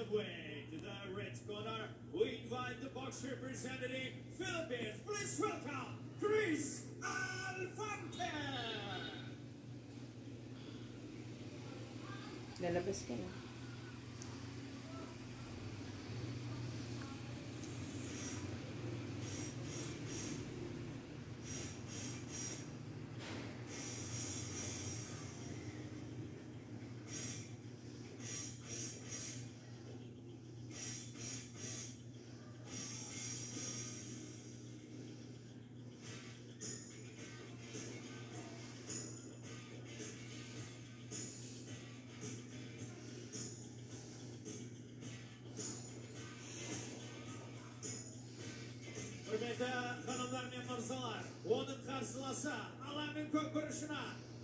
Way to the red corner, we invite the box representing Philippines. Please welcome Chris Alfante. Lalabas ka na.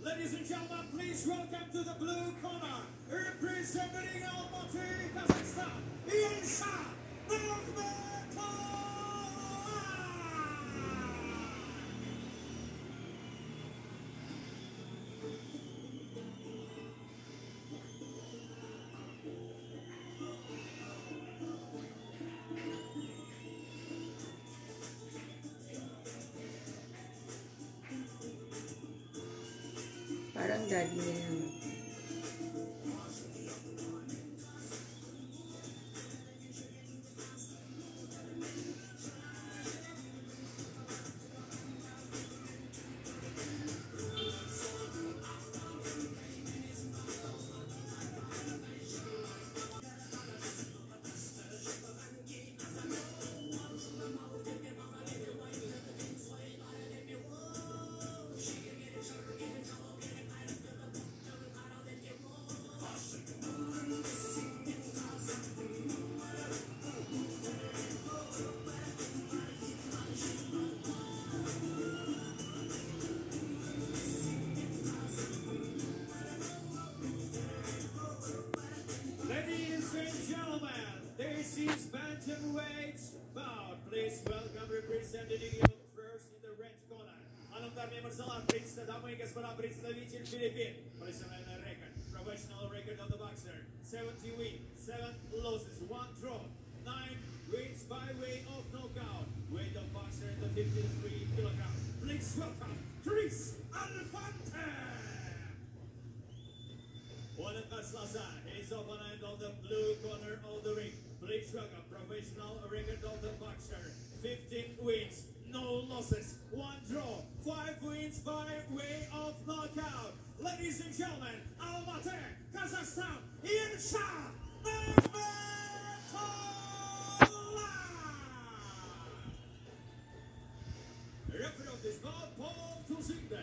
Ladies and gentlemen, please welcome to the blue corner, representing Almaty, Kazakhstan, Ian Shah, डाली है हमने is Bantamweight bout. Please welcome representing you first in the red corner. Анатолий Марсалан, дамы и господа, представитель Филиппин. Профессиональный рекорд, professional record of the boxer. 70 wins, 7 losses, 1 draw, 9 wins by way of knockout. Weight of boxer in the 53 kilogram. Please welcome Chris Alfante. One Kaslasa is opponent of the blue corner of the ring. Please welcome professional record of boxer. 15 wins, no losses, one draw, five wins by way of knockout. Ladies and gentlemen, Almaty, Kazakhstan, Ilsha Nurmetova! Referee of this bout, Paul Tuzinda.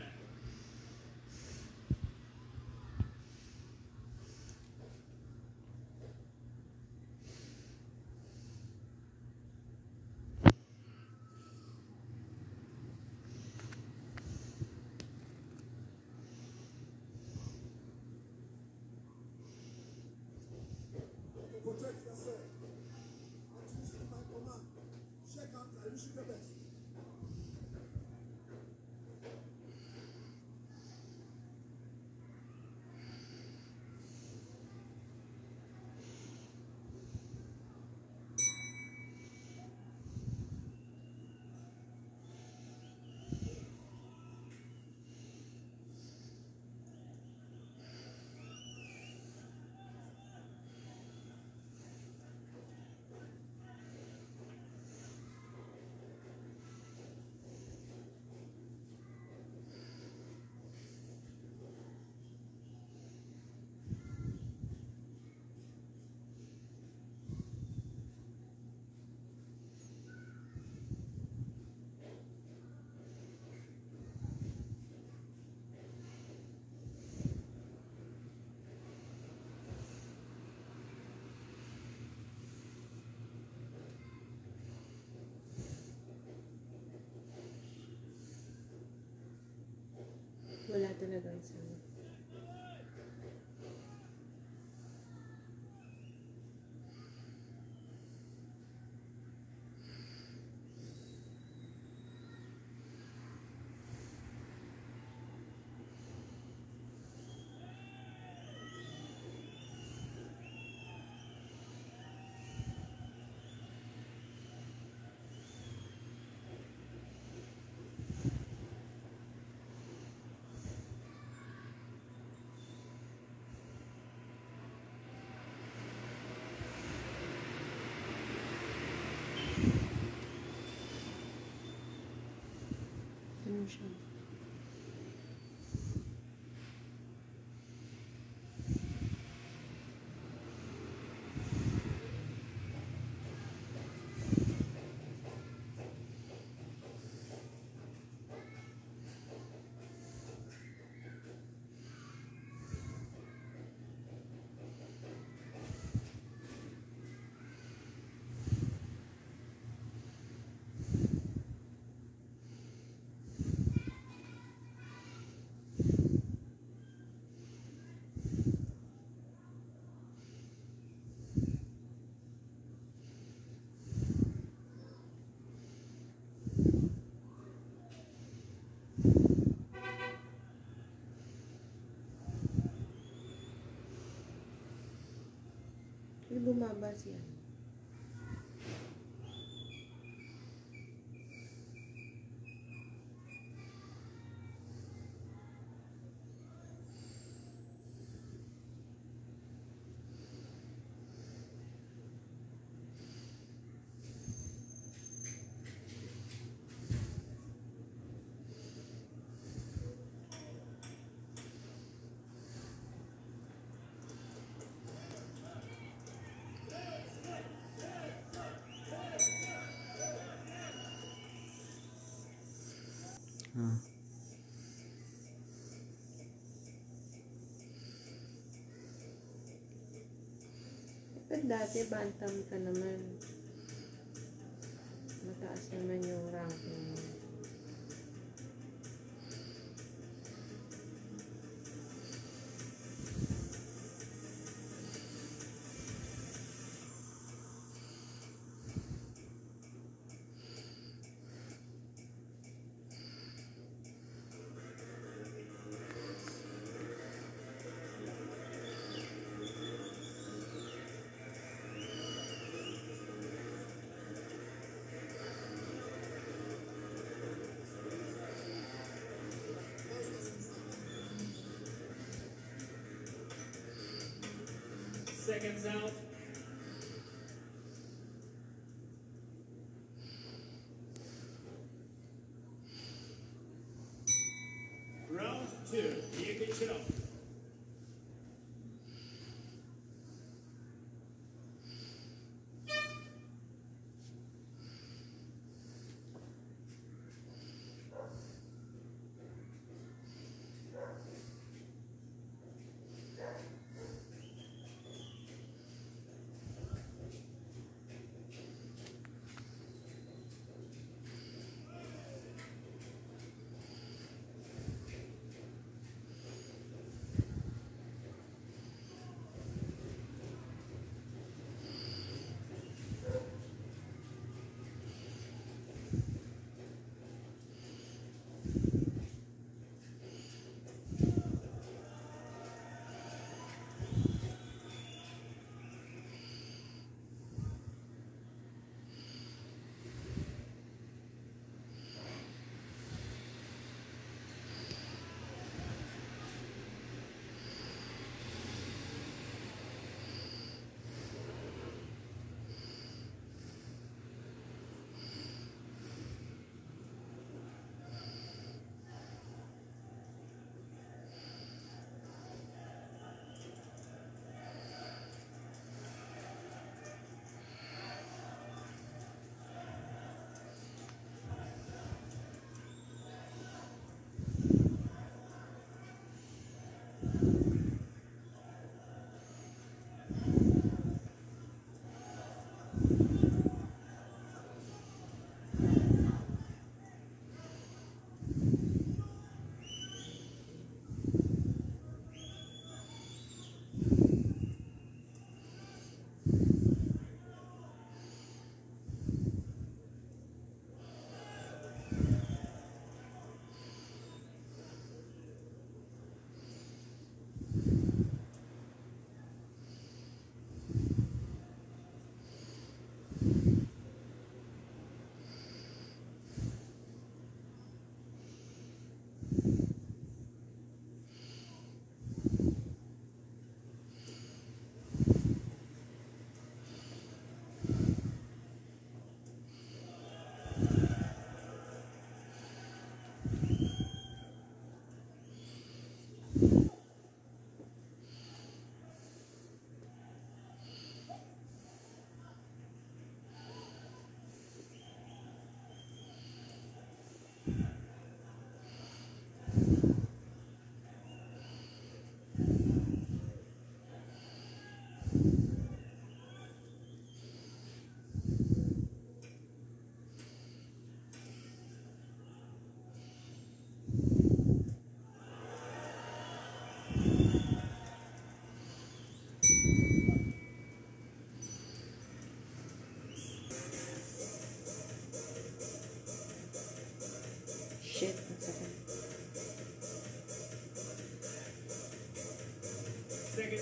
Wala talaga isang. Siya. 你不忙吧？是呀。Pero dati, bantam ka naman. Mataas naman yung ranking Seconds out.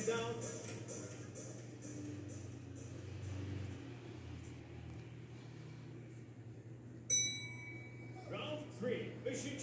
Round three, Vishen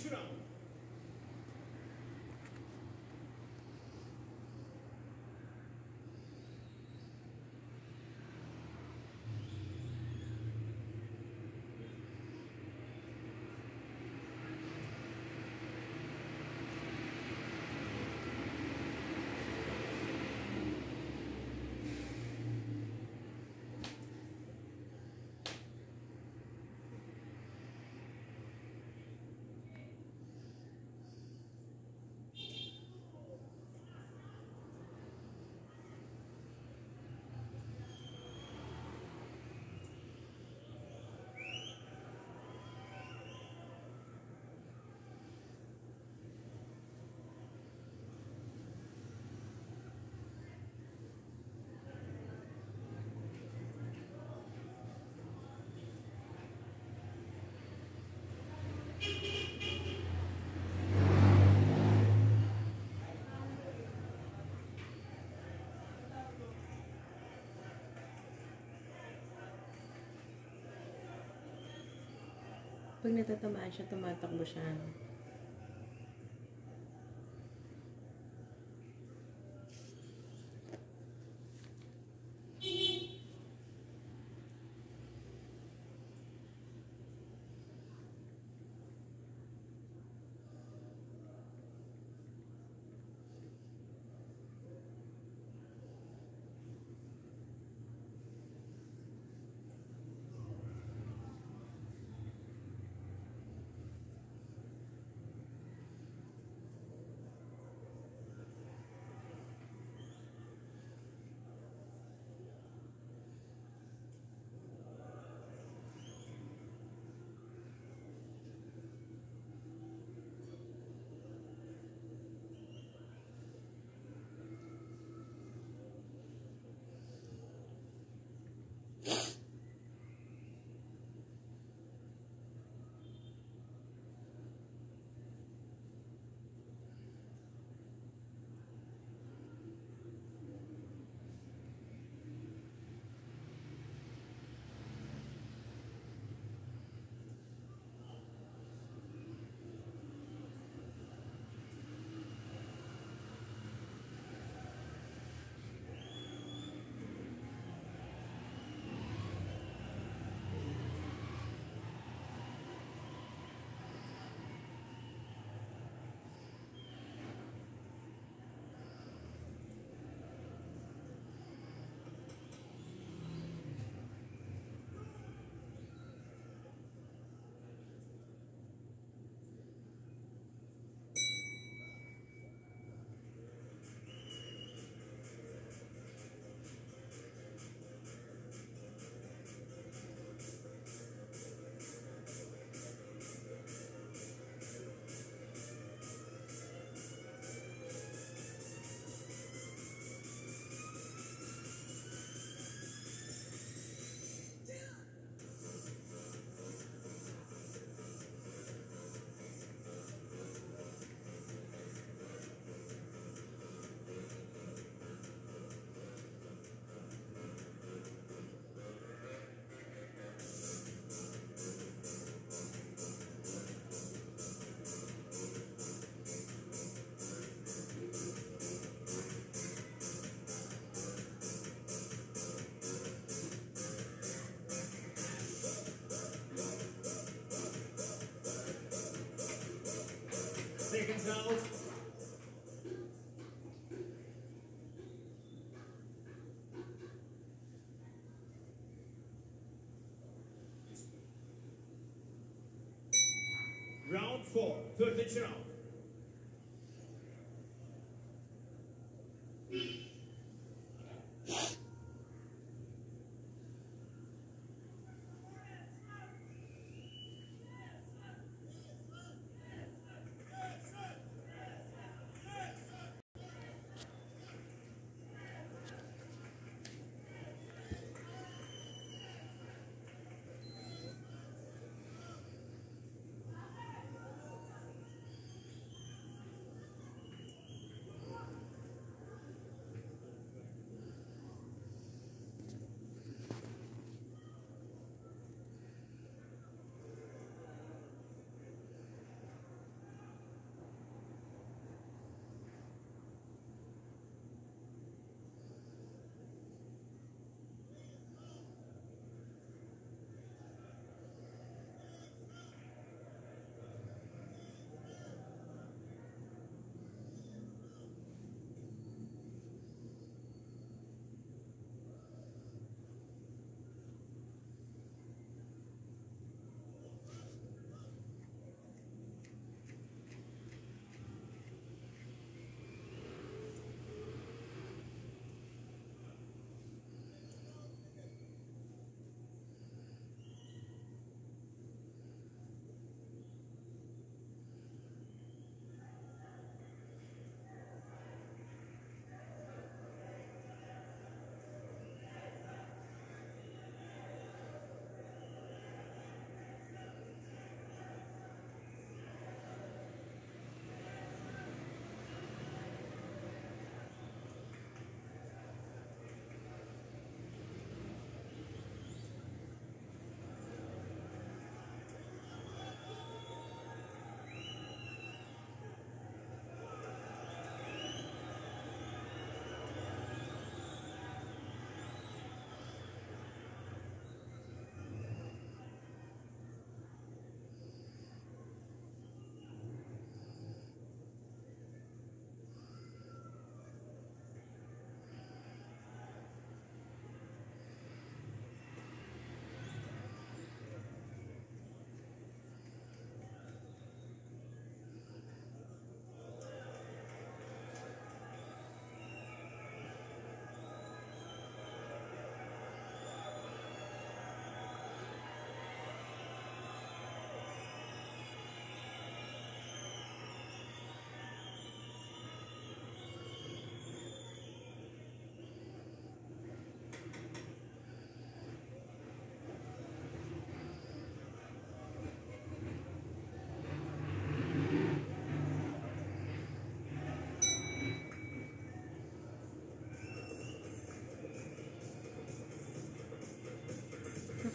Pag natatamaan siya, tumatakbo siya. Seconds out. Round four, third round.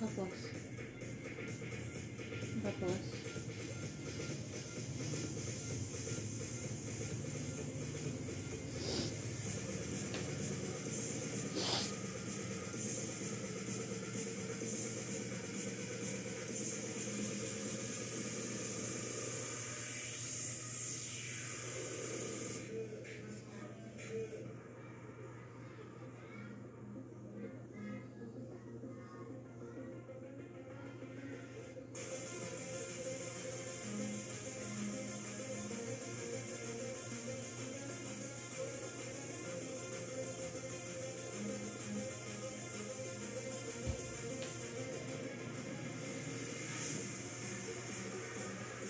Nakapos. Tapos,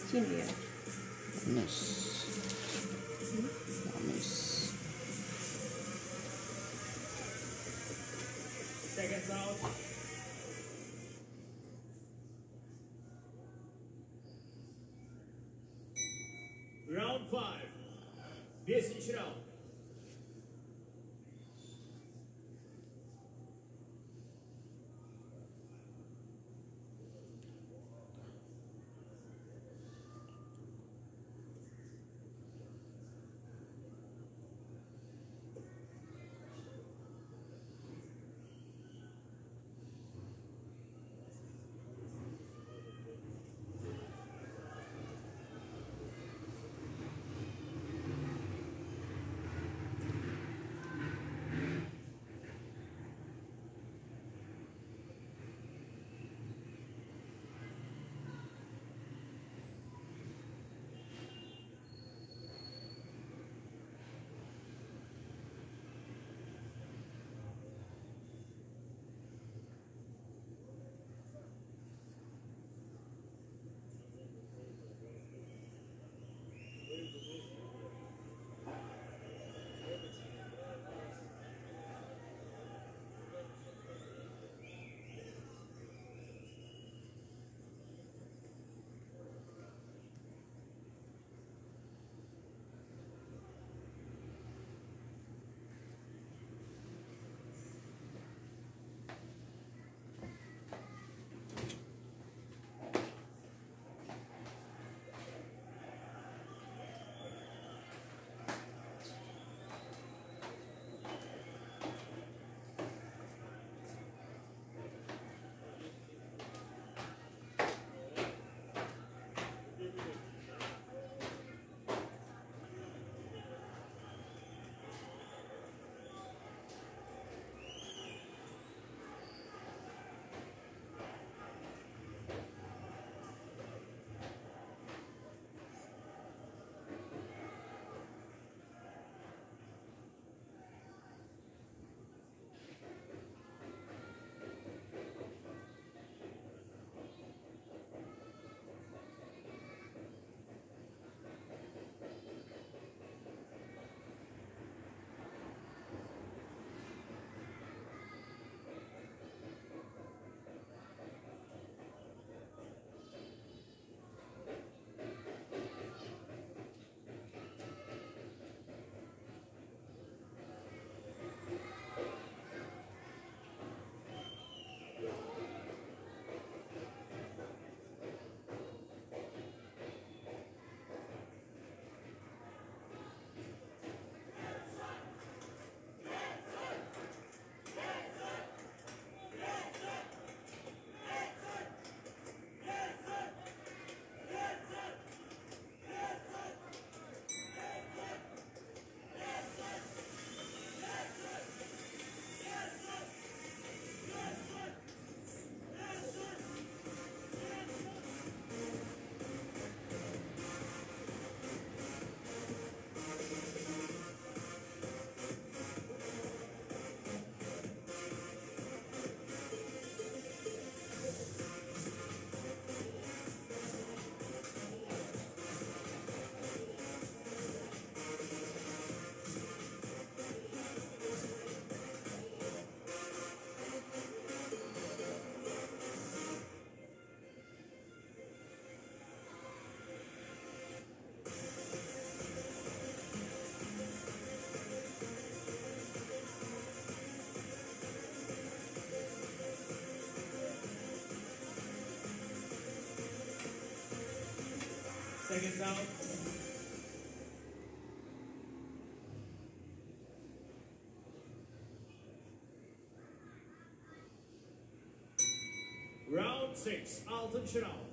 senior. Second round. Round five. Seconds. Round six, Alton Chanel.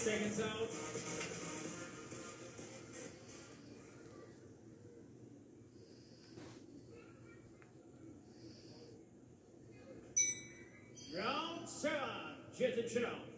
Seconds out. Round seven, Jetson Chanel.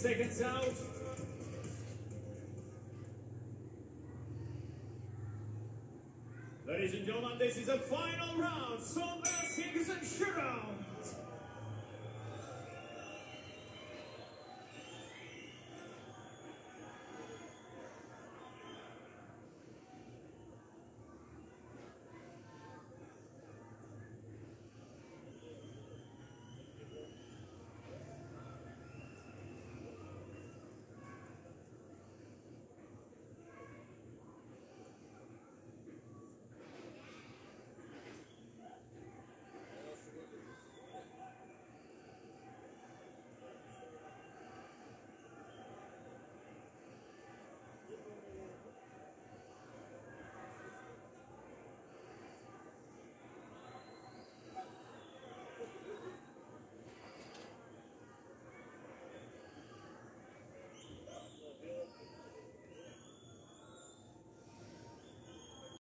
Seconds out. Ladies and gentlemen, this is the final round. Songa Singh and Showdown.